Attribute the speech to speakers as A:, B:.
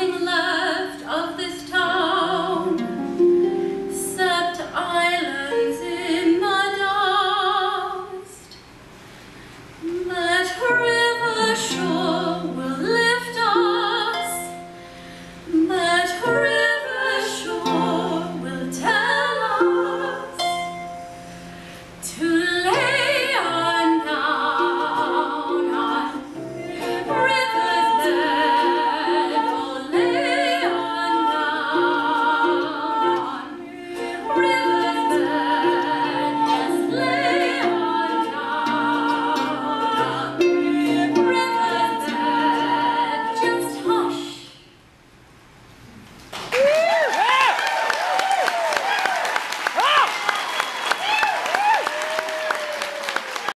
A: nothing love.